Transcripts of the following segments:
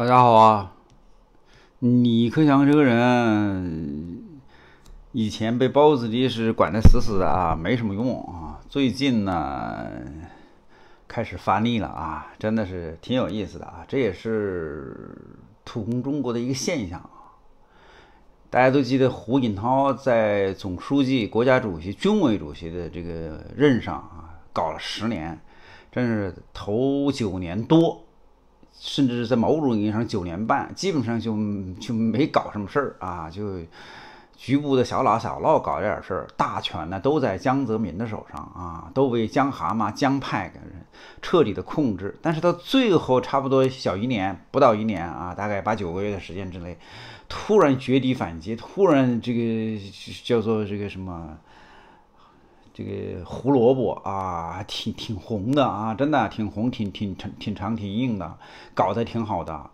大家好啊！李克强这个人，以前被包子的是管得死死的啊，没什么用啊。最近呢，开始发力了啊，真的是挺有意思的啊。这也是土共中国的一个现象啊。大家都记得胡锦涛在总书记、国家主席、军委主席的这个任上啊，搞了十年，真是头九年多。甚至在某种意义上九年半，基本上就就没搞什么事儿啊，就局部的小打小闹搞点事儿，大权呢都在江泽民的手上啊，都被江蛤蟆江派给人彻底的控制。但是到最后差不多小一年，不到一年啊，大概八九个月的时间之内，突然绝地反击，突然这个叫做这个什么？这个胡萝卜啊，挺挺红的啊，真的挺红，挺挺挺挺长，挺硬的，搞得挺好的。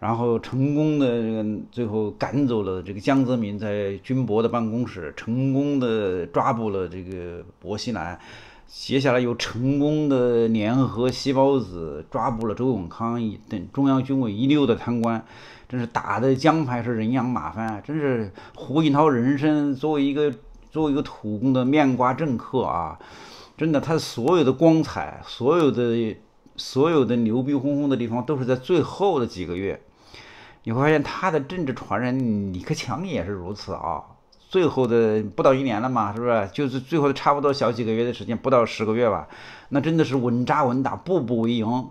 然后成功的这个最后赶走了这个江泽民在军博的办公室，成功的抓捕了这个薄熙来，接下来又成功的联合西包子抓捕了周永康等中央军委一流的贪官，真是打的江派是人仰马翻，真是胡锦涛人生作为一个。作为一个土工的面瓜政客啊，真的，他所有的光彩，所有的所有的牛逼哄哄的地方，都是在最后的几个月。你会发现，他的政治传人李克强也是如此啊。最后的不到一年了嘛，是不是？就是最后的差不多小几个月的时间，不到十个月吧。那真的是稳扎稳打，步步为营。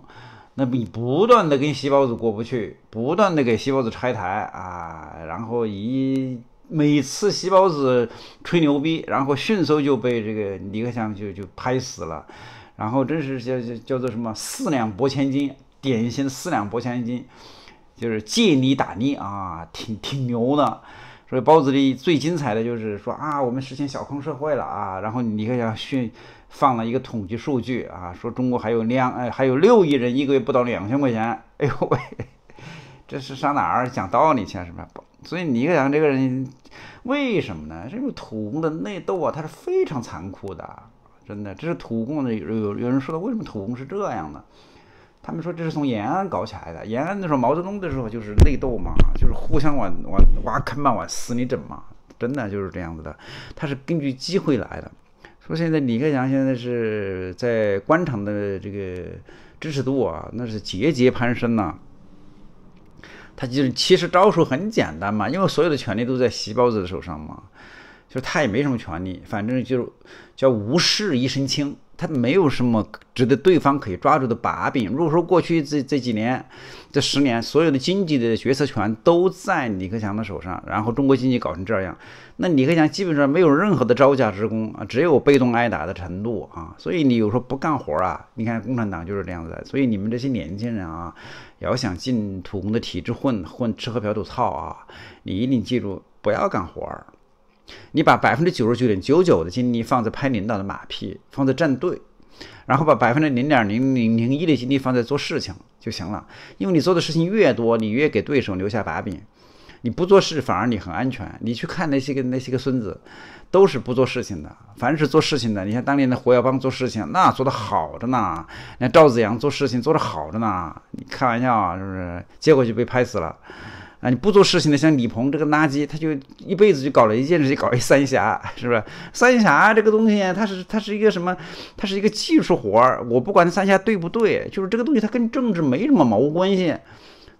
那你不断的跟细胞子过不去，不断的给细胞子拆台啊，然后一。每次细胞子吹牛逼，然后迅速就被这个李克强就就拍死了，然后真是叫叫叫做什么四两拨千斤，典型四两拨千斤，就是借力打力啊，挺挺牛的。所以包子里最精彩的就是说啊，我们实现小康社会了啊，然后李克强训放了一个统计数据啊，说中国还有两哎还有六亿人一个月不到两千块钱，哎呦喂，这是上哪儿讲道理去是吧？所以李克强这个人，为什么呢？是因为土共的内斗啊，它是非常残酷的，真的。这是土共的有有有人说的，为什么土共是这样的？他们说这是从延安搞起来的。延安的时候，毛泽东的时候就是内斗嘛，就是互相往往挖坑嘛，往死里整嘛，真的就是这样子的。他是根据机会来的。说现在李克强现在是在官场的这个支持度啊，那是节节攀升呐。他就是其实招数很简单嘛，因为所有的权利都在细胞子的手上嘛，就是他也没什么权利，反正就叫无事一身轻。他没有什么值得对方可以抓住的把柄。如果说过去这这几年、这十年，所有的经济的决策权都在李克强的手上，然后中国经济搞成这样，那李克强基本上没有任何的招架之功啊，只有被动挨打的程度啊。所以你有时候不干活啊，你看共产党就是这样子的。所以你们这些年轻人啊，要想进土工的体制混混吃喝嫖赌操啊，你一定记住不要干活儿。你把百分之九十九点九九的精力放在拍领导的马屁，放在站队，然后把百分之零点零零零一的精力放在做事情就行了。因为你做的事情越多，你越给对手留下把柄。你不做事反而你很安全。你去看那些个那些个孙子，都是不做事情的。凡是做事情的，你看当年的胡耀邦做事情，那做的好着呢。那赵子阳做事情做的好着呢。你开玩笑啊，是不是？结果就被拍死了。啊，你不做事情的，像李鹏这个垃圾，他就一辈子就搞了一件事就，搞一三峡，是不是？三峡这个东西，它是它是一个什么？它是一个技术活儿。我不管三峡对不对，就是这个东西，它跟政治没什么毛关系。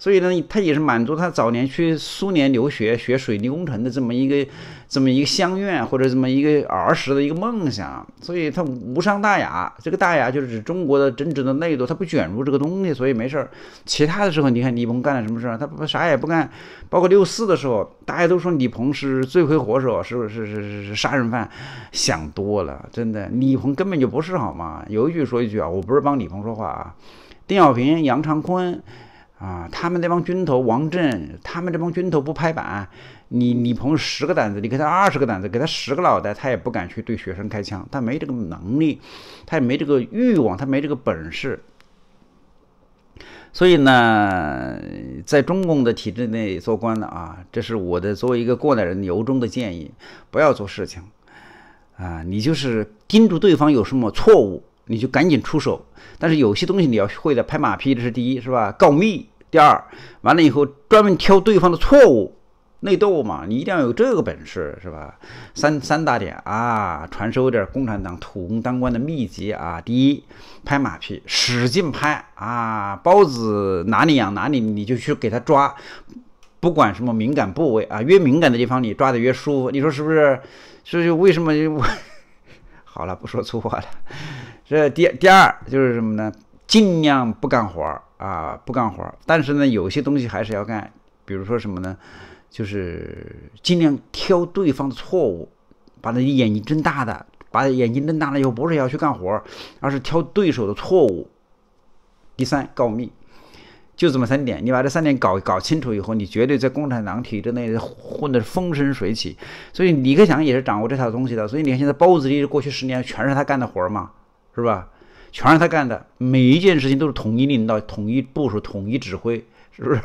所以呢，他也是满足他早年去苏联留学学水利工程的这么一个这么一个乡愿或者这么一个儿时的一个梦想。所以他无伤大雅，这个大雅就是指中国的真正的内斗，他不卷入这个东西，所以没事儿。其他的时候，你看李鹏干了什么事儿？他不啥也不干。包括六四的时候，大家都说李鹏是罪魁祸首，是不是是是是杀人犯，想多了，真的，李鹏根本就不是好吗？有一句说一句啊，我不是帮李鹏说话啊，丁小平、杨长坤。啊，他们那帮军头，王震，他们这帮军头不拍板，你你朋友十个胆子，你给他二十个胆子，给他十个脑袋，他也不敢去对学生开枪，他没这个能力，他也没这个欲望，他没这个本事。所以呢，在中共的体制内做官的啊，这是我的作为一个过来人由衷的建议，不要做事情，啊，你就是盯住对方有什么错误，你就赶紧出手。但是有些东西你要会的，拍马屁这是第一，是吧？告密。第二，完了以后专门挑对方的错误。内斗嘛，你一定要有这个本事，是吧？三三大点啊，传授点共产党土工当官的秘籍啊。第一，拍马屁，使劲拍啊，包子哪里痒哪里，你就去给他抓，不管什么敏感部位啊，越敏感的地方你抓的越舒服，你说是不是？所以为什么我 好了，不说粗话了。这第第二就是什么呢？尽量不干活啊，不干活。但是呢，有些东西还是要干，比如说什么呢？就是尽量挑对方的错误，把他眼睛睁大的，把眼睛睁大了以后，不是要去干活，而是挑对手的错误。第三，告密，就这么三点，你把这三点搞搞清楚以后，你绝对在共产党体制内混的风生水起。所以李克强也是掌握这套东西的。所以你看现在包子里过去十年全是他干的活嘛，是吧？全是他干的，每一件事情都是统一领导、统一部署、统一指挥。是不是？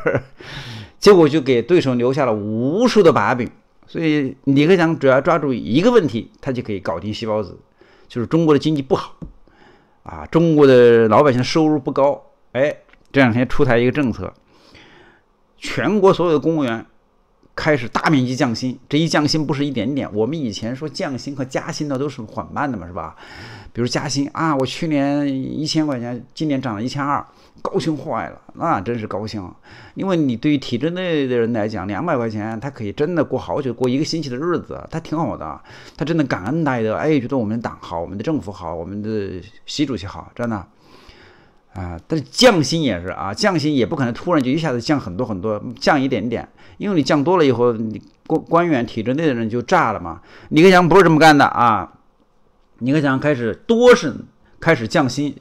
结果就给对手留下了无数的把柄。所以李克强只要抓住一个问题，他就可以搞定细胞子，就是中国的经济不好啊，中国的老百姓收入不高。哎，这两天出台一个政策，全国所有的公务员开始大面积降薪。这一降薪不是一点点，我们以前说降薪和加薪的都是缓慢的嘛，是吧？比如加薪啊，我去年一千块钱，今年涨了一千二。高兴坏了，那真是高兴，因为你对于体制内的人来讲，两百块钱他可以真的过好久，过一个星期的日子，他挺好的，他真的感恩戴德，哎，觉得我们党好，我们的政府好，我们的习主席好，真的，啊，但是降薪也是啊，降薪也不可能突然就一下子降很多很多，降一点点，因为你降多了以后，你官官员体制内的人就炸了嘛。李克强不是这么干的啊，李克强开始多是开始降薪。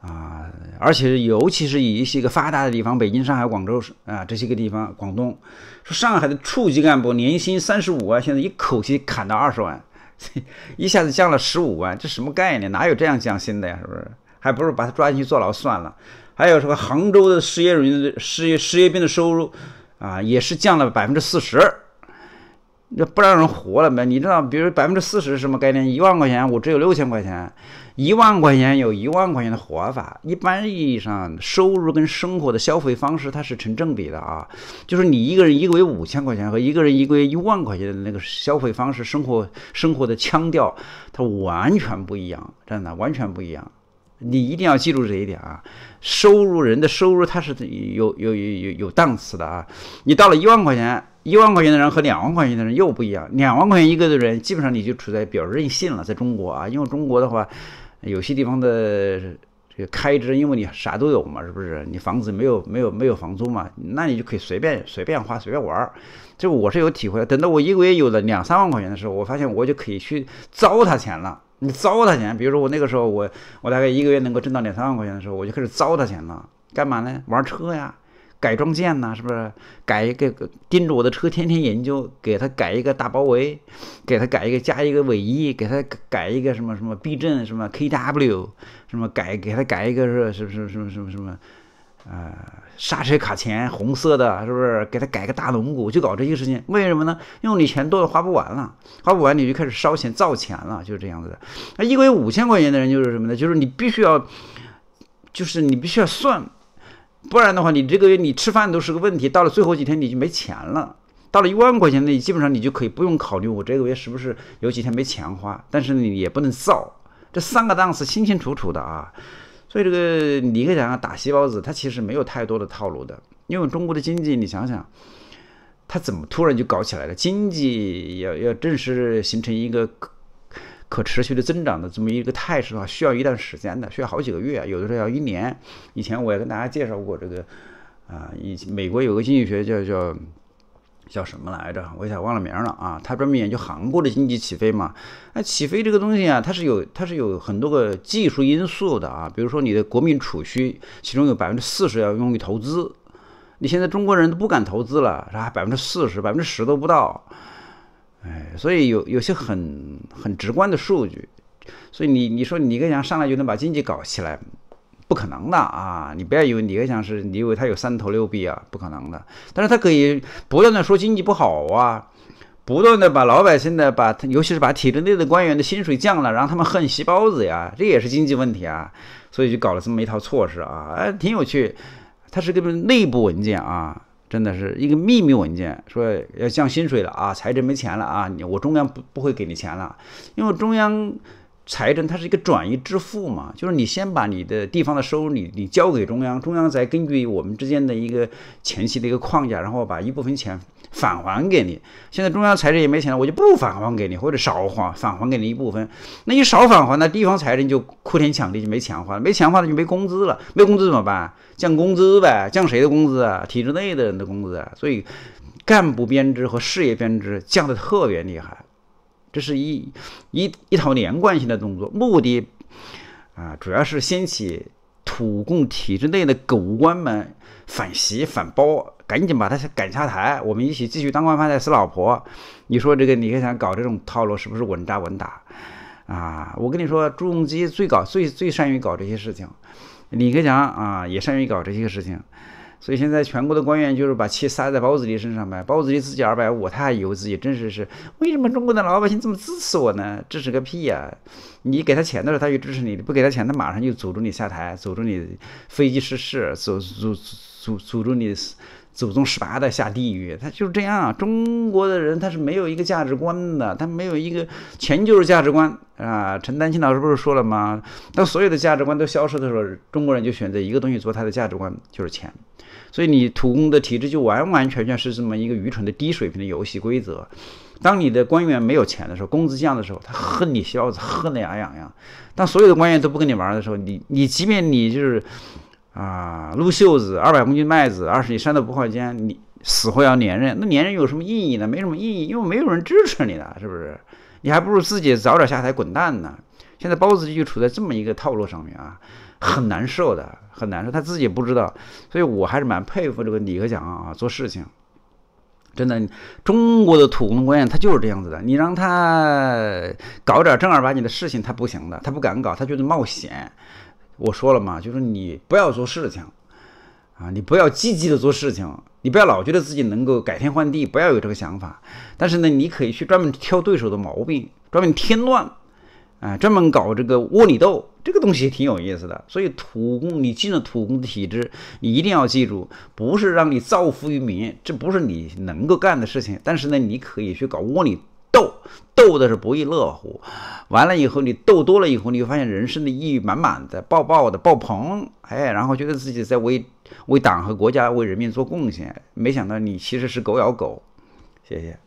啊，而且尤其是以一些个发达的地方，北京、上海、广州啊这些个地方，广东说上海的处级干部年薪三十五万，现在一口气砍到二十万，一下子降了十五万，这什么概念？哪有这样降薪的呀？是不是？还不如把他抓进去坐牢算了。还有什么杭州的失业人失业失业兵的收入啊，也是降了百分之四十，那不让人活了呗？你知道，比如百分之四十是什么概念？一万块钱，我只有六千块钱。一万块钱有一万块钱的活法，一般意义上收入跟生活的消费方式它是成正比的啊，就是你一个人一个月五千块钱和一个人一个月一万块钱的那个消费方式、生活生活的腔调，它完全不一样，真的完全不一样。你一定要记住这一点啊，收入人的收入它是有有有有有档次的啊，你到了一万块钱，一万块钱的人和两万块钱的人又不一样，两万块钱一个的人基本上你就处在比较任性了，在中国啊，因为中国的话。有些地方的这个开支，因为你啥都有嘛，是不是？你房子没有没有没有房租嘛，那你就可以随便随便花随便玩儿。这我是有体会。等到我一个月有了两三万块钱的时候，我发现我就可以去糟蹋钱了。你糟蹋钱，比如说我那个时候，我我大概一个月能够挣到两三万块钱的时候，我就开始糟蹋钱了。干嘛呢？玩车呀。改装件呐，是不是改一个盯着我的车天天研究，给他改一个大包围，给他改一个加一个尾翼，给他改一个什么什么避震什么 KW，什么改给他改一个是是是什么什么什么，呃刹车卡钳红色的，是不是给他改个大轮毂？就搞这些事情，为什么呢？因为你钱多了花不完了，花不完你就开始烧钱造钱了，就是这样子的。那一个月五千块钱的人就是什么呢？就是你必须要，就是你必须要算。不然的话，你这个月你吃饭都是个问题。到了最后几天，你就没钱了。到了一万块钱，你基本上你就可以不用考虑我这个月是不是有几天没钱花。但是你也不能造，这三个档次清清楚楚的啊。所以这个李克强打细胞子，它其实没有太多的套路的。因为中国的经济，你想想，它怎么突然就搞起来了？经济要要正式形成一个。可持续的增长的这么一个态势的话，需要一段时间的，需要好几个月，有的时候要一年。以前我也跟大家介绍过这个，啊，以美国有个经济学叫叫叫什么来着？我一下忘了名了啊。他专门研究韩国的经济起飞嘛。那起飞这个东西啊，它是有它是有很多个技术因素的啊。比如说你的国民储蓄，其中有百分之四十要用于投资。你现在中国人都不敢投资了，是吧？百分之四十，百分之十都不到。哎，所以有有些很很直观的数据，所以你你说李克强上来就能把经济搞起来，不可能的啊！你不要以为李克强是，你以为他有三头六臂啊，不可能的。但是他可以不断的说经济不好啊，不断的把老百姓的把，尤其是把体制内的官员的薪水降了，让他们恨细胞子呀，这也是经济问题啊。所以就搞了这么一套措施啊，哎，挺有趣。它是个内部文件啊，真的是一个秘密文件，说要降薪水了啊，财政没钱了啊，我中央不不会给你钱了，因为中央。财政它是一个转移支付嘛，就是你先把你的地方的收入你你交给中央，中央再根据我们之间的一个前期的一个框架，然后把一部分钱返还给你。现在中央财政也没钱了，我就不返还给你，或者少还返还给你一部分。那你少返还，那地方财政就哭天抢地，就没钱花了，没钱花了就没工资了，没工资怎么办？降工资呗，降谁的工资啊？体制内的人的工资啊。所以干部编制和事业编制降的特别厉害。这是一一一套连贯性的动作，目的啊，主要是掀起土共体制内的狗官们反袭反包，赶紧把他赶下台，我们一起继续当官发财死老婆。你说这个李克强搞这种套路是不是稳扎稳打啊？我跟你说，朱镕基最搞最最善于搞这些事情，李克强啊也善于搞这些事情。所以现在全国的官员就是把气撒在包子里身上呗，包子里自己二百五，他还以为自己真实是，为什么中国的老百姓这么支持我呢？支持个屁呀！你给他钱的时候他就支持你，不给他钱他马上就诅咒你下台，诅咒你飞机失事，诅诅诅诅咒你祖宗十八代下地狱，他就是这样。中国的人他是没有一个价值观的，他没有一个钱就是价值观啊！陈丹青老师不是说了吗？当所有的价值观都消失的时候，中国人就选择一个东西做他的价值观，就是钱。所以你土工的体制就完完全全是这么一个愚蠢的低水平的游戏规则。当你的官员没有钱的时候，工资降的时候，他恨你小子恨得牙痒痒。当所有的官员都不跟你玩的时候，你你即便你就是啊撸袖子二百公斤麦子二十里山都不换肩，你死活要连任，那连任有什么意义呢？没什么意义，因为没有人支持你的，是不是？你还不如自己早点下台滚蛋呢。现在包子就处在这么一个套路上面啊。很难受的，很难受，他自己不知道，所以我还是蛮佩服这个李克强啊，做事情真的，中国的土工官员他就是这样子的，你让他搞点正儿八经的事情，他不行的，他不敢搞，他觉得冒险。我说了嘛，就是你不要做事情啊，你不要积极的做事情，你不要老觉得自己能够改天换地，不要有这个想法。但是呢，你可以去专门挑对手的毛病，专门添乱。啊，专门搞这个窝里斗，这个东西挺有意思的。所以土工，你进了土工的体制，你一定要记住，不是让你造福于民，这不是你能够干的事情。但是呢，你可以去搞窝里斗，斗的是不亦乐乎。完了以后，你斗多了以后，你会发现人生的意义满满的，爆爆的爆棚，哎，然后觉得自己在为为党和国家、为人民做贡献。没想到你其实是狗咬狗。谢谢。